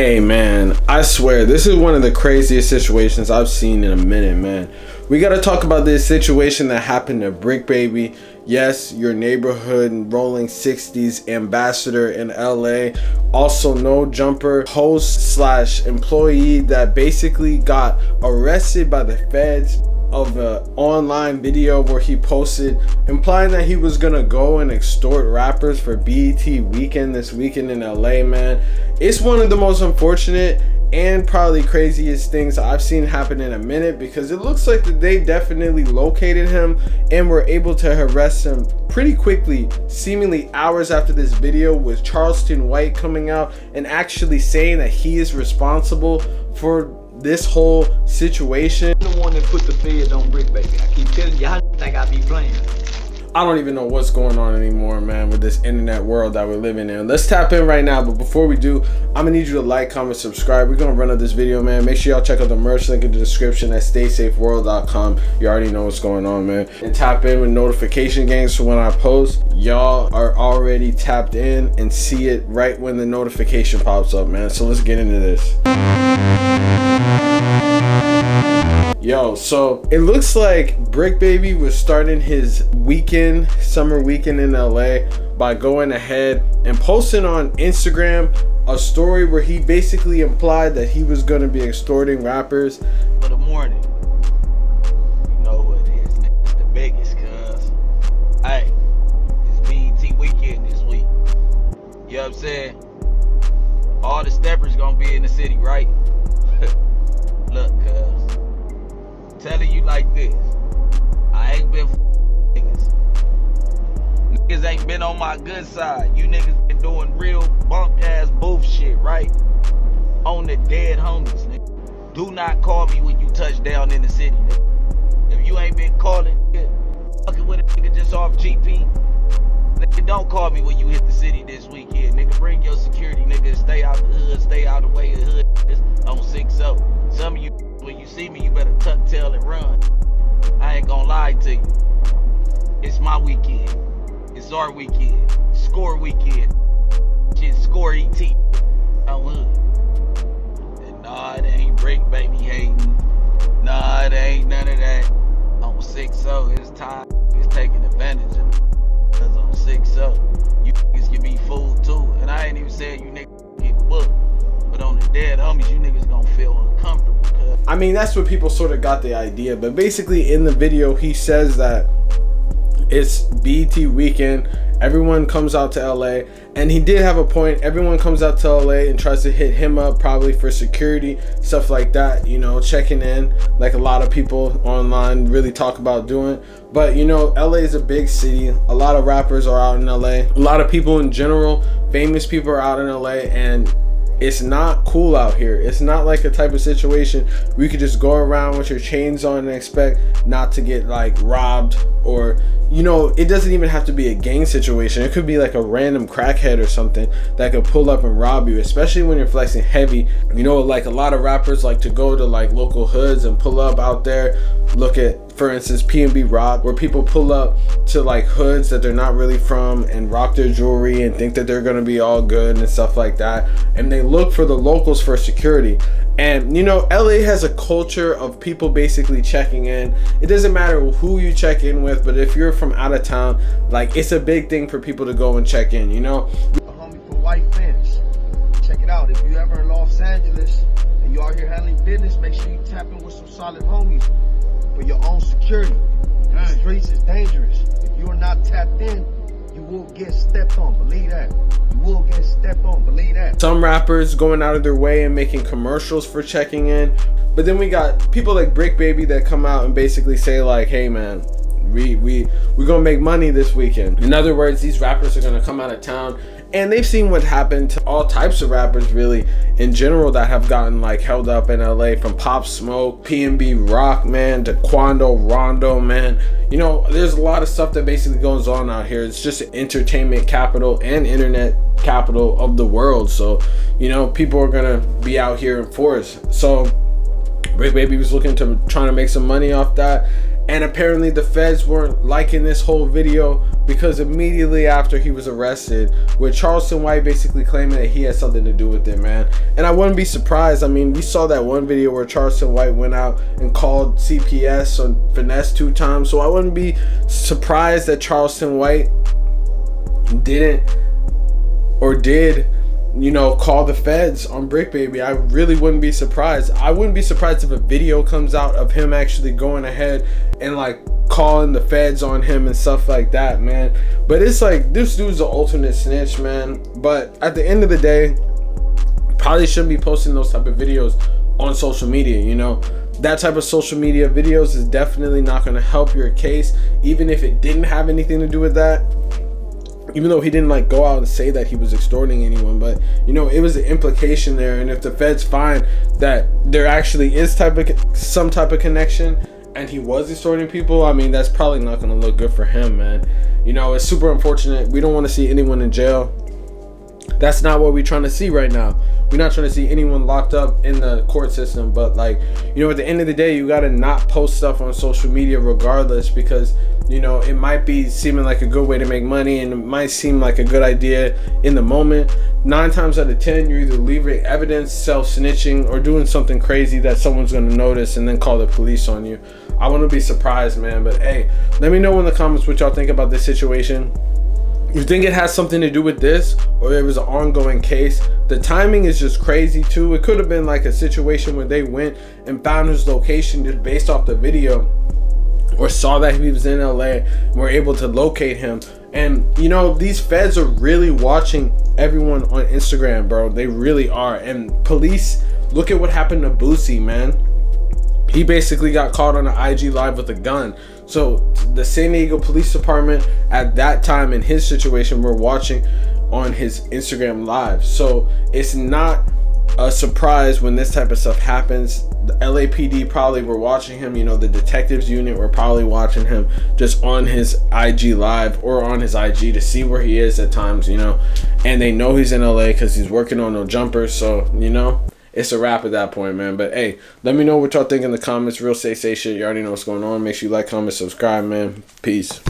Hey man, I swear this is one of the craziest situations I've seen in a minute, man. We gotta talk about this situation that happened to Bricc Baby. Yes, your neighborhood rolling 60s ambassador in LA. Also, no jumper host slash employee that basically got arrested by the feds of an online video where he posted implying that he was gonna go and extort rappers for BET weekend this weekend in LA, man. It's one of the most unfortunate and probably craziest things I've seen happen in a minute because it looks like that they definitely located him and were able to arrest him pretty quickly, seemingly hours after this video with Charleston White coming out and actually saying that he is responsible for this whole situation. I'm the one that put the fed on Bricc Baby. I keep telling you, I think I be playing. I don't even know what's going on anymore, man, with this internet world that we're living in. Let's tap in right now, but before we do, I'm gonna need you to like, comment, subscribe. We're gonna run up this video, man. Make sure y'all check out the merch link in the description at staysafeworld.com. You already know what's going on, man. And tap in with notification gangs so when I post, y'all are already tapped in and see it right when the notification pops up, man. So let's get into this. Yo, so it looks like Bricc Baby was starting his weekend, summer weekend in LA by going ahead and posting on Instagram a story where he basically implied that he was going to be extorting rappers. For the morning, you know what it is. The biggest, cuz. Hey, it's BET weekend this week. You know what I'm saying? All the steppers gonna be in the city, right? Telling you like this. I ain't been niggas. Niggas ain't been on my good side. You niggas been doing real bunk ass bullshit, right? On the dead homies, nigga. Do not call me when you touch down in the city, nigga. If you ain't been calling, nigga, fucking with a nigga just off GP. Nigga, don't call me when you hit the city this weekend. Nigga, bring your security, nigga. Stay out the hood, stay out the way of the hood. On 6 0. Some of you when you see me, you better tuck tail and run. I ain't gonna lie to you. It's my weekend. It's our weekend. Score weekend. Shit, score ET. I'm hood. And nah, it ain't break baby hating. Nah, it ain't none of that. On 6 0, it's time. It's taking advantage of me. Cause on 6 0, you niggas can be fooled too. And I ain't even saying you niggas get booked. But on the dead homies, you niggas gonna. I mean, that's what people sort of got the idea. But basically, in the video, he says that it's BET weekend. Everyone comes out to LA. And he did have a point. Everyone comes out to LA and tries to hit him up, probably for security, stuff like that, you know, checking in, like a lot of people online really talk about doing. But, you know, LA is a big city. A lot of rappers are out in LA. A lot of people in general, famous people are out in LA. And it's not cool out here. It's not like a type of situation where you could just go around with your chains on and expect not to get like robbed or you know, it doesn't even have to be a gang situation. It could be like a random crackhead or something that could pull up and rob you, especially when you're flexing heavy. You know, like a lot of rappers like to go to like local hoods and pull up out there, look at, for instance, PNB Rock, where people pull up to like hoods that they're not really from and rock their jewelry and think that they're gonna be all good and stuff like that. And they look for the locals for security. And you know, LA has a culture of people basically checking in. It doesn't matter who you check in with, but if you're from out of town, like it's a big thing for people to go and check in, you know? A homie for white fence. Check it out. If you ever in Los Angeles and you out here handling business, make sure you tap in with some solid homies for your own security. The streets is dangerous. If you are not tapped in, you will get stepped on. Believe that You will get stepped on. Believe that. Some rappers going out of their way and making commercials for checking in. But then we got people like Bricc Baby that come out and basically say like, hey man, we we we're gonna make money this weekend. In other words, these rappers are gonna come out of town and they've seen what happened to all types of rappers really in general that have gotten like held up in LA from Pop Smoke, PNB Rock, man, to Quando Rondo, man. You know, there's a lot of stuff that basically goes on out here. It's just entertainment capital and internet capital of the world. So, you know, people are gonna be out here in force. So Bricc Baby was looking to trying to make some money off that And apparently the feds weren't liking this whole video because immediately after he was arrested, with Charleston White basically claiming that he had something to do with it, man. And I wouldn't be surprised. I mean, we saw that one video where Charleston White went out and called CPS on Finesse2Tymes. So I wouldn't be surprised that Charleston White didn't or did you know, call the feds on Bricc Baby. I really wouldn't be surprised. I wouldn't be surprised if a video comes out of him actually going ahead and like calling the feds on him and stuff like that, man. But it's like this dude's the ultimate snitch, man. But at the end of the day, probably shouldn't be posting those type of videos on social media, you know. That type of social media videos is definitely not going to help your case even if it didn't have anything to do with that even though he didn't like go out and say that he was extorting anyone but you know it was an implication there. And if the feds find that there actually is type of some type of connection and he was extorting people i mean that's probably not going to look good for him man. You know it's super unfortunate. We don't want to see anyone in jail that's not what we're trying to see right now. We're not trying to see anyone locked up in the court system but like you know at the end of the day you got to not post stuff on social media regardless because you know it might be seeming like a good way to make money and it might seem like a good idea in the moment. Nine times out of ten you're either leaving evidence self-snitching or doing something crazy that someone's going to notice and then call the police on you. I wouldn't be surprised man but hey let me know in the comments what y'all think about this situation you think it has something to do with this or it was an ongoing case? The timing is just crazy too. It could have been like a situation where they went and found his location just based off the video or saw that he was in LA and were able to locate him. And you know these feds are really watching everyone on Instagram bro. They really are. And police look at what happened to Boosie man. He basically got caught on an IG live with a gun. So the San Diego Police Department at that time in his situation were watching on his Instagram live. So it's not a surprise when this type of stuff happens. The LAPD probably were watching him, you know, the detectives unit were probably watching him just on his IG live or on his IG to see where he is at times, you know. And they know he's in LA because he's working on no jumpers. So, you know, it's a wrap at that point, man. But hey, let me know what y'all think in the comments. Real say say shit. You already know what's going on. Make sure you like, comment, subscribe, man. Peace.